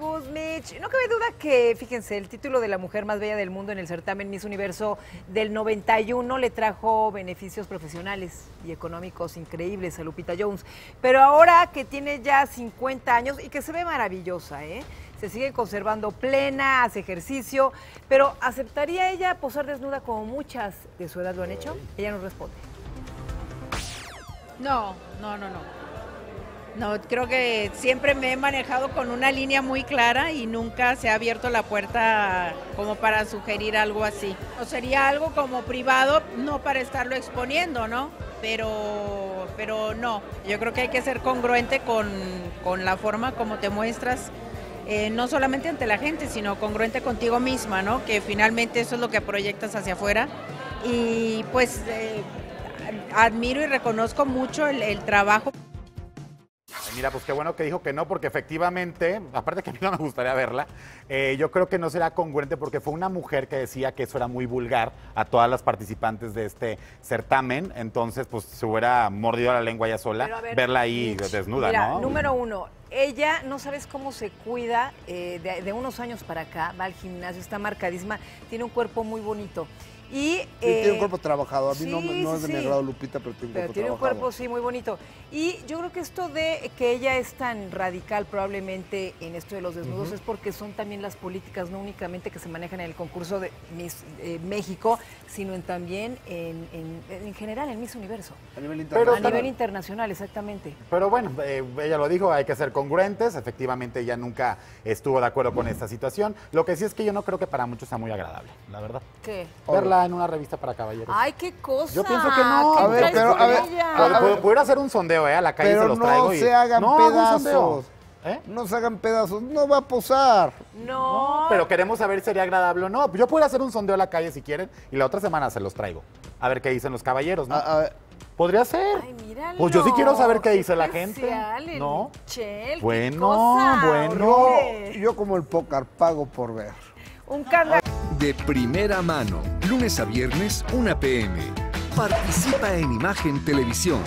Mitch. No cabe duda que, fíjense, el título de la mujer más bella del mundo en el certamen Miss Universo del 91 le trajo beneficios profesionales y económicos increíbles a Lupita Jones. Pero ahora que tiene ya 50 años y que se ve maravillosa, ¿eh? Se sigue conservando plena, hace ejercicio, pero ¿aceptaría ella posar desnuda como muchas de su edad lo han hecho? Ella nos responde. No, no, no, no. No, creo que siempre me he manejado con una línea muy clara y nunca se ha abierto la puerta como para sugerir algo así. O sería algo como privado, no para estarlo exponiendo, ¿no? Pero, pero no, yo creo que hay que ser congruente con, con la forma como te muestras. eh, no solamente ante la gente, sino congruente contigo misma, ¿no? Que finalmente eso es lo que proyectas hacia afuera. Y pues eh, admiro y reconozco mucho el, el trabajo. Mira, pues qué bueno que dijo que no, porque efectivamente, aparte que a mí no me gustaría verla, eh, yo creo que no será congruente porque fue una mujer que decía que eso era muy vulgar a todas las participantes de este certamen, entonces pues se hubiera mordido la lengua ya sola, ver, verla ahí desnuda, mira, ¿no? Número uno, ella no sabes cómo se cuida eh, de, de unos años para acá, va al gimnasio, está marcadísima, tiene un cuerpo muy bonito. Y, Sí, tiene eh, un cuerpo trabajado. A mí no, sí, no sí, es de mi agrado Lupita, pero tiene un Pero cuerpo tiene un trabajado. cuerpo, sí, muy bonito. Y yo creo que esto de que ella es tan radical probablemente en esto de los desnudos es porque son también las políticas, no únicamente que se manejan en el concurso de Miss eh, México, sino en, también en, en- en general en Miss Universo. A nivel a internacional. nivel internacional, exactamente. Pero bueno, eh, ella lo dijo, hay que ser congruentes. Efectivamente, ella nunca estuvo de acuerdo con esta situación. Lo que sí es que yo no creo que para muchos sea muy agradable, la verdad. ¿Qué? Verla en una revista para caballeros. Ay, qué cosa. Yo pienso que no. ¿Qué A ver, pero, a ver, ella? a ver, Puedo- pudiera hacer un sondeo, ¿eh? A la calle Pero se los no traigo. y- se hagan No, pedazos. ¿Eh? No se hagan pedazos. No va a posar. No. Pero queremos saber si sería agradable o no. Yo puedo hacer un sondeo a la calle si quieren y la otra semana se los traigo. A ver qué dicen los caballeros, ¿no? A- a- Podría ser. Ay, míralo. Pues yo sí quiero saber qué Qué dice la gente. el ¿No? Chel, qué Bueno, cosa, bueno. yo como el pócar pago por ver. Un canga. De primera mano, lunes a viernes, 1 pm. Participa en Imagen Televisión.